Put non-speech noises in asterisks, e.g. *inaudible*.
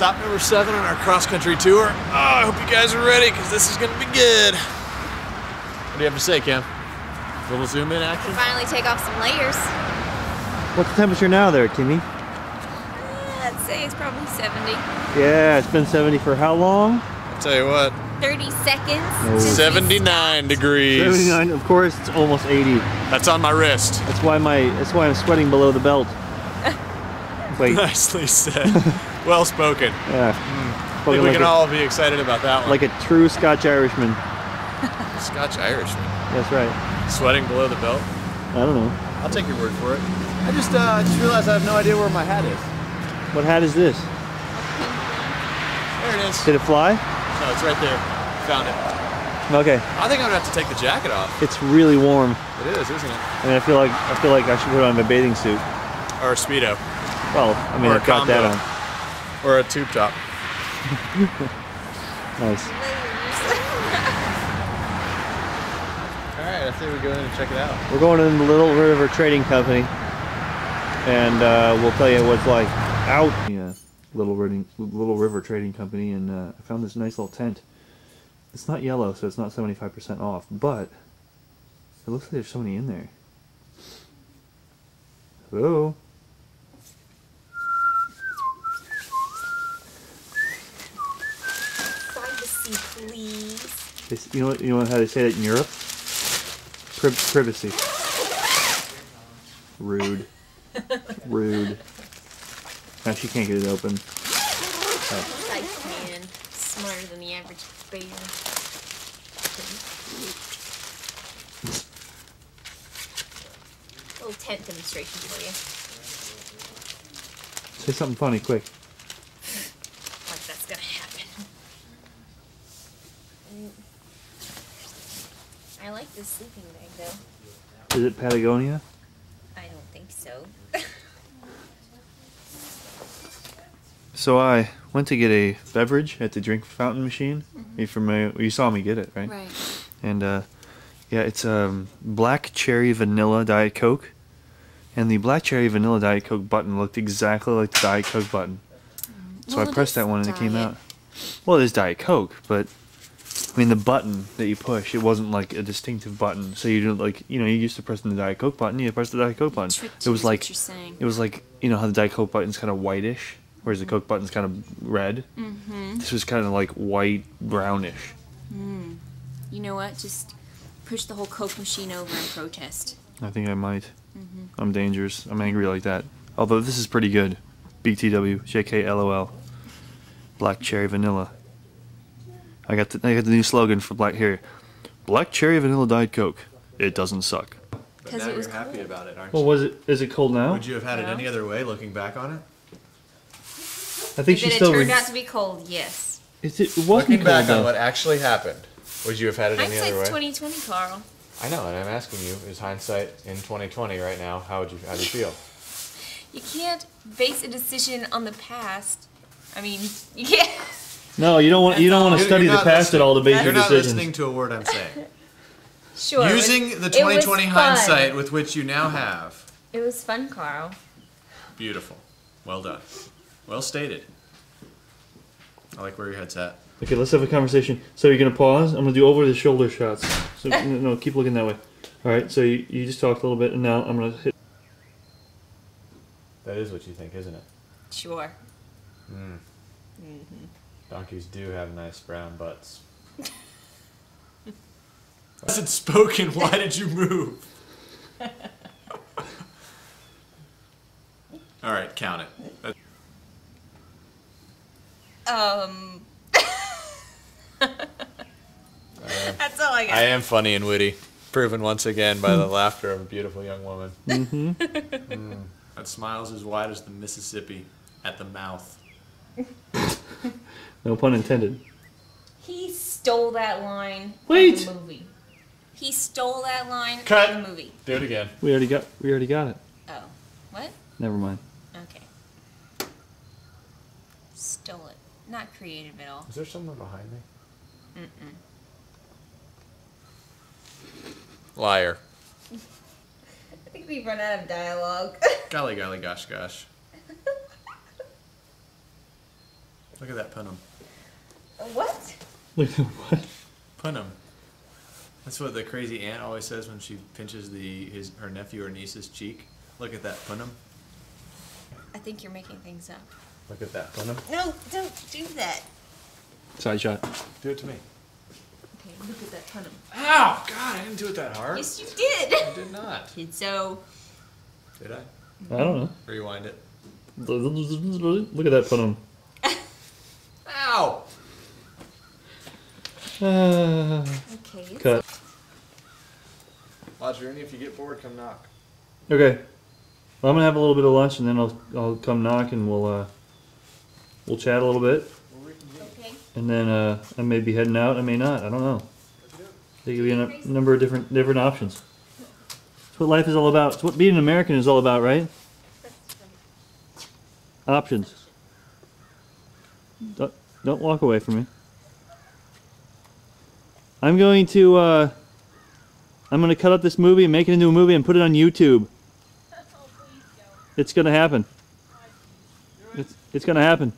Stop number seven on our cross country tour. Oh, I hope you guys are ready because this is going to be good. What do you have to say, Cam? A little zoom in action? Finally take off some layers. What's the temperature now there, Kimmy? Uh, I'd say it's probably 70. Yeah, it's been 70 for how long? I'll tell you what, 30 seconds. No. 79 degrees. 79. Of course, it's almost 80. That's on my wrist. That's why my. That's why I'm sweating below the belt. *laughs* Wait. Nicely said. *laughs* well spoken. Yeah. I think we like can a, all be excited about that one. like a true Scotch Irishman. *laughs* Scotch Irishman. That's right. Sweating below the belt. I don't know. I'll take your word for it. I just, uh, I just realized I have no idea where my hat is. What hat is this? There it is. Did it fly? No, it's right there. Found it. Okay. I think I'm gonna have to take the jacket off. It's really warm. It is, isn't it? I mean, I feel like I feel like I should put on my bathing suit. Or a speedo, Well, I mean, Or a I've got that on. Or a tube top. *laughs* Nice. All right, I say we go in and check it out. We're going in the Little River Trading Company, and uh, we'll tell you what's like out. Yeah, Little River, Little River Trading Company, and uh, I found this nice little tent. It's not yellow, so it's not 75% off, but it looks like there's somebody in there. Hello? Privacy, please. You know? You know how they say that in Europe? Pri- privacy. Rude. Rude. Now she can't get it open. I can. Smarter than the average bear. Little tent demonstration for you. Say something funny, quick. Like that's gonna happen. Mm. This sleeping bag though. Is it Patagonia? I don't think so. *laughs* So I went to get a beverage at the drink fountain machine. You familiar? You saw me get it, right? right. And uh, yeah, it's um, black cherry vanilla diet coke, and the black cherry vanilla diet coke button looked exactly like the diet coke button. So Well, I pressed that one and it came out. Well, it is diet coke, but mean the button that you push, it wasn't like a distinctive button. So you didn't like you know you used to press the diet coke button, you press the diet coke button. Tricked It was like what you're saying. it was like you know how the diet coke button's kind of whitish, whereas the coke button's kind of red. Mm-hmm. This was kind of like white brownish. You know what? Just push the whole Coke machine over and protest. I think I might. I'm dangerous. I'm angry like that. Although this is pretty good. BTW JKLOL. Black cherry vanilla. I got the I got the new slogan for black here. Black cherry vanilla diet coke. It doesn't suck. But 'Cause now it was you're happy cold. about it, aren't Well, you? was it? Is it cold now? Would you have had it any other way, looking back on it? I think If she it had still. turned Re- out to be cold, yes. Is it, it wasn't Looking cold back though. on what actually happened, would you have had it any other way? Hindsight's 2020, Carl. I know, and I'm asking you: Is hindsight in 2020 right now? How would you? How do you feel? You can't base a decision on the past. I mean, *laughs* you can't. No, you don't want. You don't want to study the not past at all to base You're your not decisions. listening to a word I'm saying. *laughs* Sure. it was- Using the it was 2020 fun. hindsight with which you now have. It was fun, Carl. Beautiful. Well done. Well stated. I like where your head's at. Okay, let's have a conversation. So you're gonna pause. I'm gonna do over the shoulder shots. So *laughs* no, no, keep looking that way. All right. So you, you just talked a little bit, and now I'm gonna hit. That is what you think, isn't it? Sure. Hmm. Mm-hmm. Donkeys do have nice brown butts. *laughs* Wasn't spoken. Why did you move? *laughs* All right, count it. Um. *laughs* That's all I got. I am funny and witty, proven once again by the laughter of a beautiful young woman. Mm-hmm. That smiles as wide as the Mississippi at the mouth. No pun intended. He stole that line Wait. from the movie. He stole that line Cut. from the movie. Do it again. We already got. We already got it. Oh. What? Never mind. Okay. Stole it. Not creative at all. Is there someone behind me? Mm-mm. Liar. *laughs* I think we've run out of dialogue. Golly, golly, gosh, gosh. Look at that punum. What? Look at what? Punum. That's what the crazy aunt always says when she pinches the his her nephew or niece's cheek. Look at that punum. I think you're making things up. Look at that punum. No, don't do that. Side shot. Do it to me. Okay, look at that punum. Ow! God, I didn't do it that hard. Yes, you did. I did not. *laughs* Kid, so Did I? I don't know. Rewind it. Look at that punum. Ow! Ah, *sighs* okay. it's- cut. Watch Rooney, if you get bored, come knock. Okay. Well, I'm gonna have a little bit of lunch and then I'll I'll come knock and we'll uh we'll chat a little bit Okay. and then uh I may be heading out. I may not. I don't know. There could be a n- number of different different options. That's what life is all about. It's what being an American is all about, right? Options. Don't, don't walk away from me. I'm going to uh I'm going to cut up this movie and make it into a movie and put it on YouTube. It's going to happen. It's, it's going to happen.